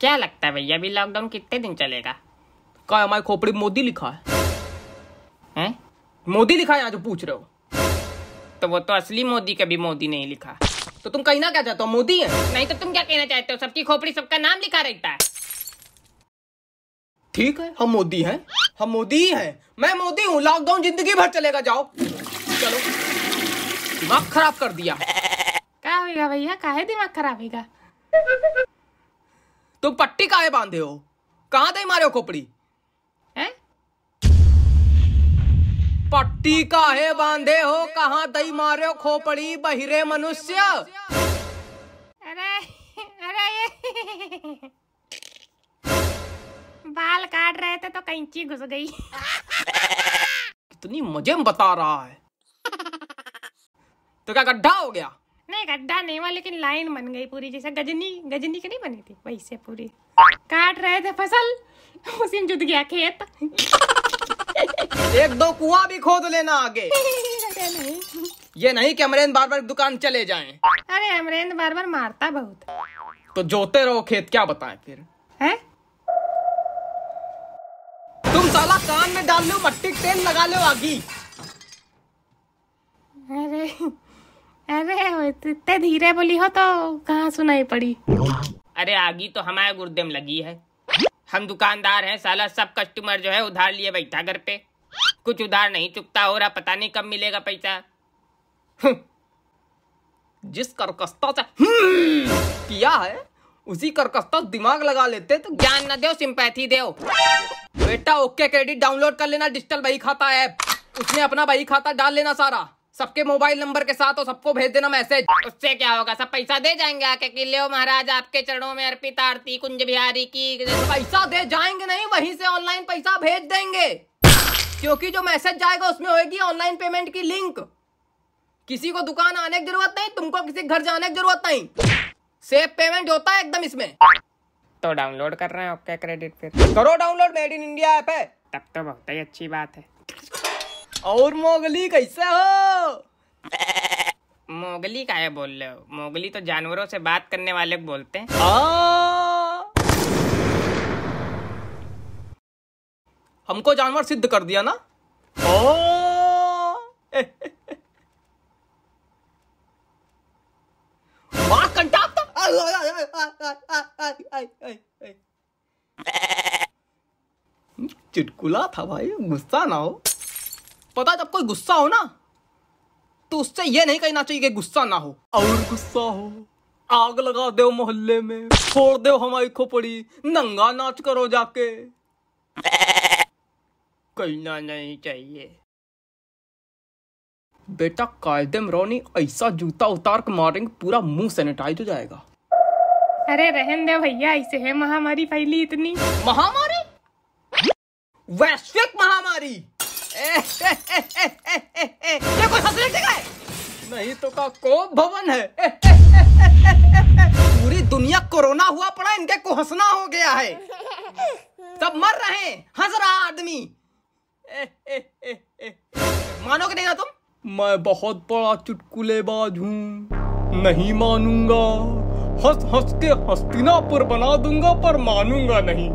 क्या लगता है भैया अभी लॉकडाउन कितने दिन चलेगा? का हमारे खोपड़ी मोदी लिखा है? हैं? मोदी लिखा है यहाँ जो पूछ रहे हो। तो वो तो असली मोदी कभी मोदी नहीं लिखा। तो तुम कहना क्या चाहते हो मोदी है? नहीं तो तुम क्या कहना चाहते हो सबकी खोपड़ी सबका नाम लिखा रहता है। ठीक है हम मोदी हैं। हम मोदी ही हैं। मैं मोदी हूँ लॉकडाउन ज़िंदगी भर चलेगा जाओ। चलो। दिमाग खराब कर दिया। क्या होगा भैया? काहे दिमाग खराब होगा तुम पट्टी काहे बांधे हो? कहाँ दे मारे हो खोपड़ी? हैं? पट्टी काहे बांधे हो? कहाँ दई मारे हो खोपड़ी? बहिरे मनुष्य। अरे अरे। ये बाल काट रहे थे तो कैंची घुस गई। कितनी मज़े में बता रहा है। तो क्या गड्ढा हो गया? नहीं गड्ढा नहीं हुआ लेकिन लाइन बन गई पूरी जैसे गजनी गजनी की नहीं बनी थी? वैसे पूरी। काट रहे थे फ़सल उसी में जुट गया खेत। एक दो कुआँ भी खोद लेना आगे। नहीं। ये नहीं कि अमरेंद्र बार बार दुकान चले जाएँ। अरे अमरेंद्र बार बार मारता बहुत। तो जोते रहो खेत क्या बताएँ फिर? है? तुम साला कान में डाल लो मट्टी तेल लगा लो आगी। अरे अरे, इतने धीरे बोली हो तो कहाँ सुनाई पड़ी? अरे, आगी तो हमारे गुर्दे में लगी है। हम दुकानदार हैं, साला सब कस्टमर जो है उधार लिए बैठा घर पे। कुछ उधार नहीं चुकता हो रहा, पता नहीं कब मिलेगा पैसा। जिस करकस्ता से हम्म। किया है? उसी करकस्ता दिमाग लगा लेते तो ज्ञान न दो सिंपैथी दो। बेटा, ओके क्रेडिट डाउनलोड कर लेना, डिजिटल बही खाता ऐप। उसमें अपना बही खाता डाल लेना सारा। सबके मोबाइल नंबर के साथ और सबको भेज देना मैसेज। उससे क्या होगा? सब पैसा दे जाएँगे आके कि लो महाराज आपके चरणों में अर्पित आरती कुंज बिहारी की। पैसा दे जाएँगे नहीं वहीं से ऑनलाइन पैसा भेज देंगे। क्योंकि जो मैसेज जाएगा उसमें होगी ऑनलाइन पेमेंट की लिंक किसी को दुकान आने की ज़रूरत नहीं तुमको किसी घर जाने की ज़रूरत नहीं। सेफ़ पेमेंट होता है एकदम इसमें। तो डाउनलोड कर रहे हैं ओके क्रेडिट फिर। करो download made in India app है। तब तो बहुत ही अच्छी बात है। और मोगली कैसे हो? मोगली का है बोल रहे हो। मोगली तो जानवरों से बात करने वाले बोलते हैं। हमको जानवर सिद्ध कर दिया ना? चिटकुला था भाई गुस्सा ना हो। पता जब कोई गुस्सा हो ना तो उससे ये नहीं कहना चाहिए कि गुस्सा ना हो। और गुस्सा हो। आग लगा दो मोहल्ले में छोड़ दो हमारी खोपड़ी नंगा नाच करो जाके। कहना नहीं चाहिए। बेटा कायदे में रोनी ऐसा जूता उतार के मारेंगे पूरा मुँह सैनिटाइज हो जाएगा। अरे रहन दे भैया ऐसे है महामारी फैली इतनी। महामारी? वैश्विक महामारी! ये कोई हंसने की जगह है। नहीं तो का कोप भवन है। ए, ए, ए, पूरी दुनिया कोरोना हुआ पड़ा इनके को हंसना हो गया है। सब मर रहे हैं हंस रहा आदमी। मानोगे नहीं ना तुम? मैं बहुत बड़ा चुटकुलेबाज हूँ। नहीं मानूँगा। हंस हंस के हस्तिनापुर बना दूँगा पर मानूँगा नहीं।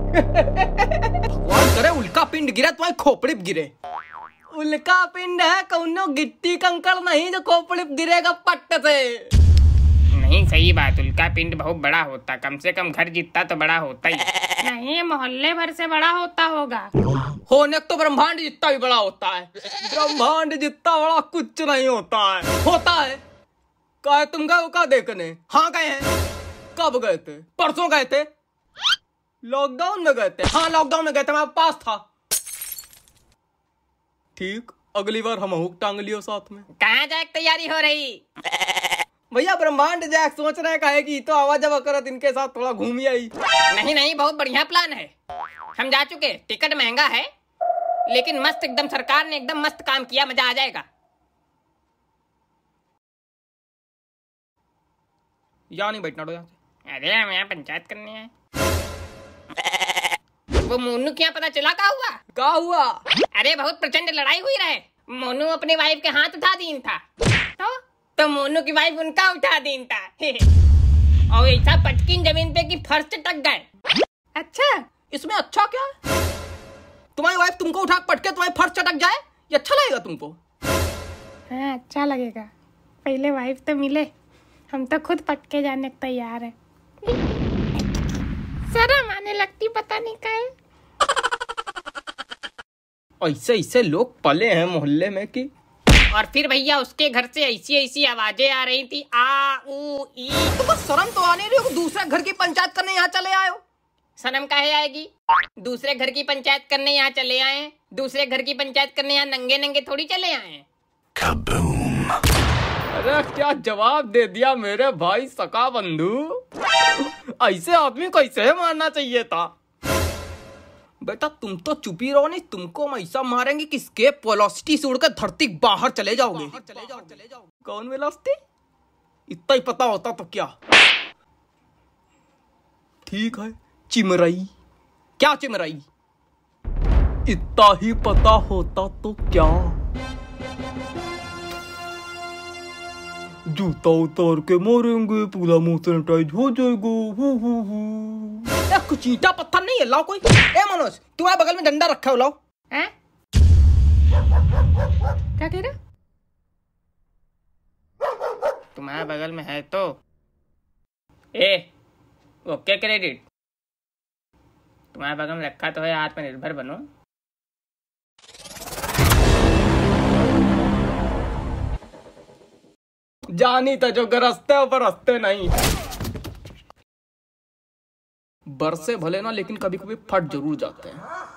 भगवान करे उल्का पिंड गिरा तुम्हारी खोपड़ी गिरे। उल्का पिंड है कौनो गिट्टी कंकड़ नहीं जो खोपड़ी गिरेगा पट्ट से नहीं सही बात उल्का पिंड बहुत बड़ा होता कम से कम घर जितना तो बड़ा होता ही। नहीं मोहल्ले भर से बड़ा होता होगा। होने तो ब्रह्मांड जितना भी बड़ा होता है। ब्रह्मांड जितना बड़ा कुछ नहीं होता है। होता है। कहे तुम गए का देखने? हाँ गए हैं। कब गए थे? परसों गए थे। लॉकडाउन में गए थे। हाँ लॉकडाउन में गए थे हमारे पास था। ठीक अगली बार हम हुक टांग लियो साथ में। कहाँ जाए तैयारी हो रही? भैया ब्रह्मांड जैक सोच रहे काहे की तो आवाज़ जब करत इनके साथ थोड़ा घूमी आई। नहीं नहीं बहुत बढ़िया प्लान है। हम जा चुके टिकट महँगा है लेकिन मस्त एकदम सरकार ने एकदम मस्त काम किया मज़ा आ जाएगा। या नहीं बैठना यहाँ अरे हम यहाँ पंचायत करने आए वो मोनू क्या पता चला का हुआ? क्या हुआ? अरे बहुत प्रचंड लड़ाई हुई रहे। मोनू अपनी वाइफ के हाथ उठा दीन था। तो? तो मोनू की वाइफ उनका उठा दीन था। और ऐसा पटकिन ज़मीन पे कि फर्श टक गए। अच्छा इसमें अच्छा क्या? तुम्हारी वाइफ तुमको उठा पटके तुम्हारी फर्श चटक जाए? ये अच्छा लगेगा तुमको? हाँ अच्छा लगेगा। पहले वाइफ तो मिले। हम तो खुद पटके जाने को तैयार है। लगती पता नहीं का है। ऐसे ऐसे लोग पले हैं मोहल्ले में कि और फिर भैया उसके घर से ऐसी ऐसी आवाज़ें आ रही थी आ ऊ ई। तुमको शर्म तो आने रही हो? कि दूसरे घर की पंचायत करने यहाँ चले आए हो? सनम काहे आएगी? दूसरे घर की पंचायत करने यहाँ चले आए दूसरे घर की पंचायत करने यहाँ नंगे नंगे थोड़ी चले आए हैं। अरे क्या जवाब दे दिया मेरे भाई सका बंधु ऐसे आदमी को ऐसे मारना चाहिए था। बेटा, तुम तो चुप रहो, नहीं तुमको हम ऐसा मारेंगे कि इसके वेलोसिटी से उड़कर धरती बाहर चले जाओगे। कौन वेलोसिटी इतना ही पता होता तो क्या? ठीक है, चिमरई। क्या चिमरई? इतना ही पता होता तो क्या? जूता उतार के मारेंगे पूरा मुँह सैनिटाइज हो जाएगा हु हु हु। कुछ ईटा पत्थर नहीं है लाओ कोई। ए मनोज तुम्हारे बगल में डंडा रखा हो लाओ। हैं? क्या कह रहे तुम्हारे बगल में है तो। ए ओके क्रेडिट। तुम्हारे बगल में रखा तो है आत्मनिर्भर बनो। जानी था जो गरजते हो बरसते नहीं। बरसे भले ना, लेकिन कभी कभी फट ज़रूर जाते हैं।